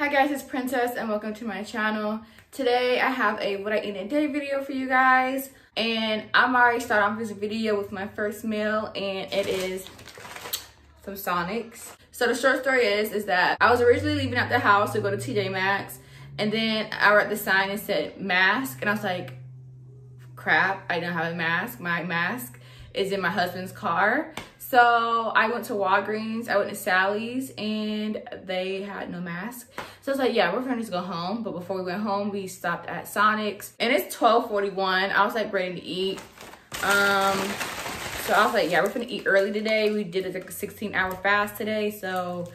Hi guys, it's Princess and welcome to my channel. Today I have a what I eat in a day video for you guys. And I'm already starting off this video with my first meal and it is some Sonics. So the short story is, is that I was originally leaving out the house to go to TJ Maxx and then I read the sign and said mask and I was like, crap, I don't have a mask. My mask is in my husband's car. So I went to Walgreens, I went to Sally's, and they had no mask. So I was like, yeah, we're gonna just go home. But before we went home, we stopped at Sonic's. And it's 12.41. I was like ready to eat. Um, so I was like, yeah, we're gonna eat early today. We did like a 16 hour fast today. So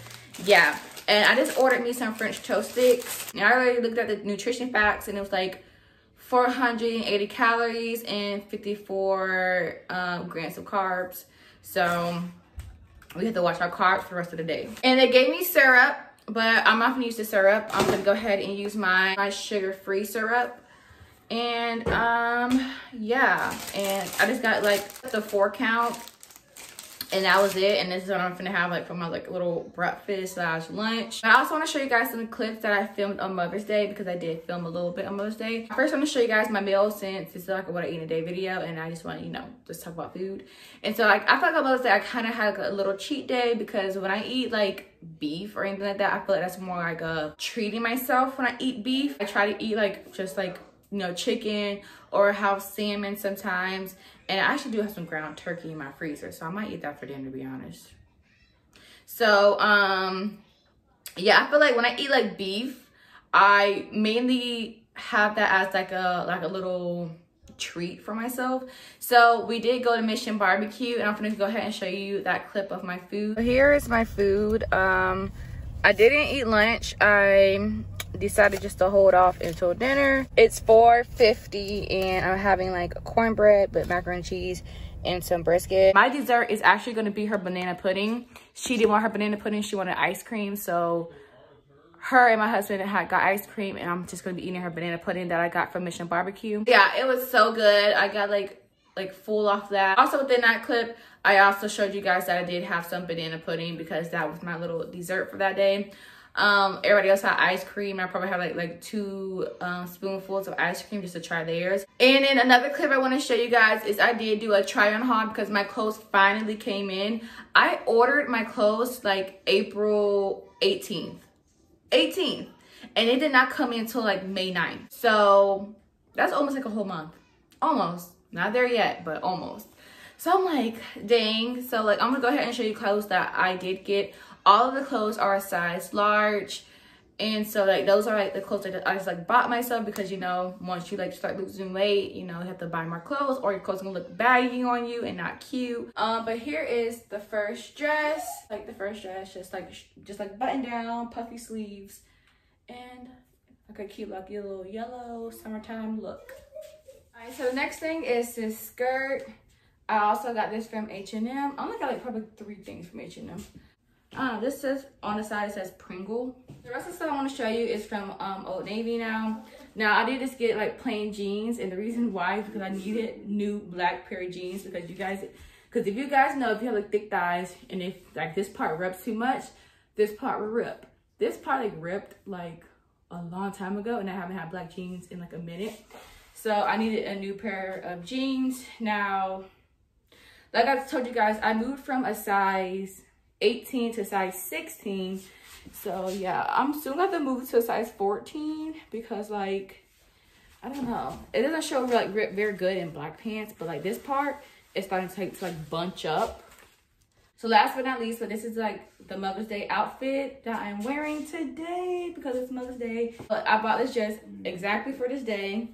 yeah. And I just ordered me some French toast sticks. And I already looked at the nutrition facts and it was like 480 calories and 54 um, grams of carbs. So we have to watch our carbs for the rest of the day. And they gave me syrup, but I'm not gonna use the syrup. I'm gonna go ahead and use my, my sugar-free syrup. And um, yeah, and I just got like the four count and that was it. And this is what i'm gonna have like for my like little breakfast slash lunch. I also want to show you guys some clips that i filmed on mother's day because i did film a little bit on mother's day. First i'm gonna show you guys my meal since it's like a what i eat in a day video and i just want you know just talk about food. And so like i feel like on mother's day i kind of had like, a little cheat day because when i eat like beef or anything like that i feel like that's more like a treating myself when i eat beef. I try to eat like just like you know chicken or have salmon sometimes and I actually do have some ground turkey in my freezer, so I might eat that for dinner, to be honest. So, um, yeah, I feel like when I eat like beef, I mainly have that as like a like a little treat for myself. So we did go to Mission Barbecue, and I'm gonna go ahead and show you that clip of my food. Here is my food. Um, I didn't eat lunch. I decided just to hold off until dinner. It's 4.50 and I'm having like cornbread with macaroni and cheese and some brisket. My dessert is actually going to be her banana pudding. She didn't want her banana pudding. She wanted ice cream. So her and my husband had got ice cream and I'm just going to be eating her banana pudding that I got from Mission Barbecue. Yeah, it was so good. I got like like full off that. Also within that clip, I also showed you guys that I did have some banana pudding because that was my little dessert for that day. Um, everybody else had ice cream. I probably have like like two um, spoonfuls of ice cream just to try theirs. And then another clip I want to show you guys is I did do a try on haul because my clothes finally came in. I ordered my clothes like April 18th. 18th. And it did not come in until like May 9th. So that's almost like a whole month. Almost. Not there yet, but almost. So I'm like, dang. So like, I'm gonna go ahead and show you clothes that I did get. All of the clothes are a size large. And so like those are like the clothes that I just like bought myself because you know once you like start losing weight you know you have to buy more clothes or your clothes gonna look baggy on you and not cute. Um but here is the first dress. Like the first dress just like just like button down puffy sleeves and like a cute like little yellow summertime look. All right so the next thing is this skirt I also got this from H&M. I only got like probably three things from H&M. Uh, this says on the side it says Pringle. The rest of the stuff I want to show you is from um, Old Navy now. Now I did just get like plain jeans and the reason why is because I needed new black pair of jeans because you guys, because if you guys know if you have like thick thighs and if like this part rips too much, this part will rip. This part like ripped like a long time ago and I haven't had black jeans in like a minute. So I needed a new pair of jeans. Now, like I told you guys, I moved from a size 18 to size 16. So yeah, I'm soon to move to a size 14 because like, I don't know. It doesn't show like very good in black pants, but like this part is starting to, like, to like bunch up. So last but not least, so this is like the Mother's Day outfit that I'm wearing today because it's Mother's Day. But I bought this dress exactly for this day.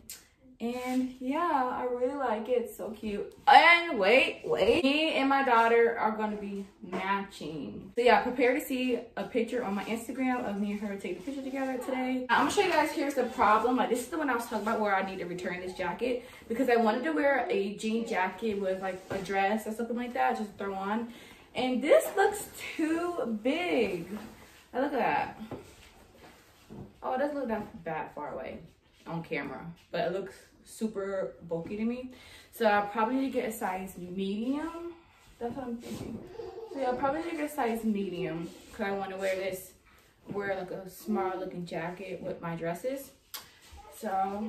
And yeah, I really like it. It's so cute. And wait, wait. Me and my daughter are going to be matching. So yeah, prepare to see a picture on my Instagram of me and her taking a picture together today. I'm going to show you guys, here's the problem. Like this is the one I was talking about where I need to return this jacket. Because I wanted to wear a jean jacket with like a dress or something like that. Just throw on. And this looks too big. look at that. Oh, it doesn't look that bad far away on camera. But it looks super bulky to me. So I'll probably need to get a size medium. That's what I'm thinking. So yeah, I'll probably need to get a size medium because I want to wear this wear like a small looking jacket with my dresses. So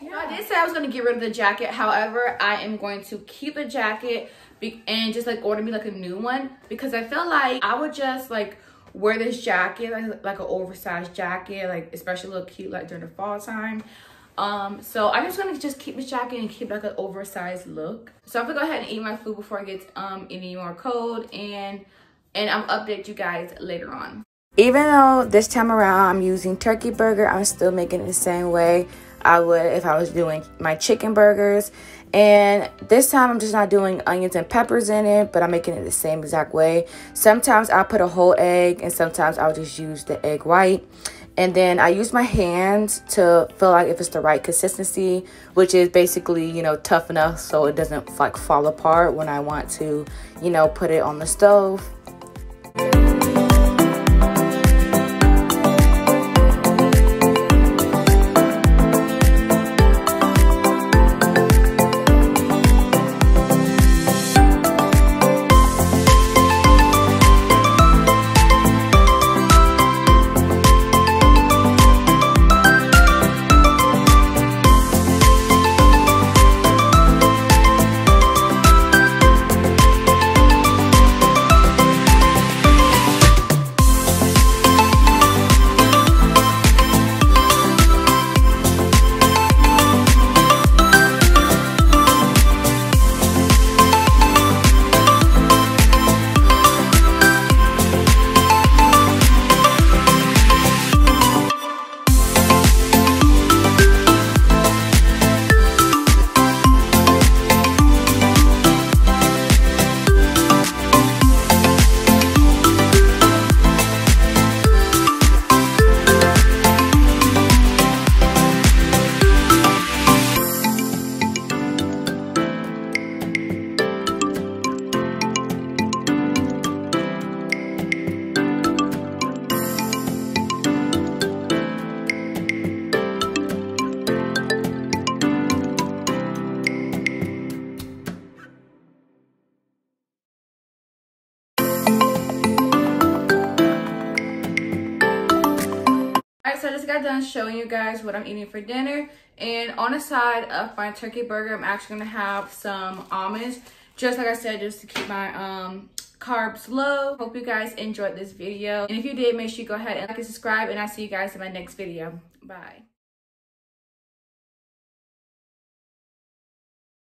yeah. I did say I was going to get rid of the jacket. However, I am going to keep the jacket and just like order me like a new one because I feel like I would just like wear this jacket like, like an oversized jacket like especially look cute like during the fall time um so i'm just gonna just keep this jacket and keep like an oversized look so i'm gonna go ahead and eat my food before it gets um any more cold and and i'll update you guys later on even though this time around i'm using turkey burger i'm still making it the same way i would if i was doing my chicken burgers and this time I'm just not doing onions and peppers in it, but I'm making it the same exact way. Sometimes I'll put a whole egg and sometimes I'll just use the egg white. And then I use my hands to feel like if it's the right consistency, which is basically, you know, tough enough so it doesn't like fall apart when I want to, you know, put it on the stove. Got done showing you guys what I'm eating for dinner. And on the side of my turkey burger, I'm actually gonna have some almonds. Just like I said, just to keep my um, carbs low. Hope you guys enjoyed this video. And if you did, make sure you go ahead and like and subscribe. And I'll see you guys in my next video. Bye.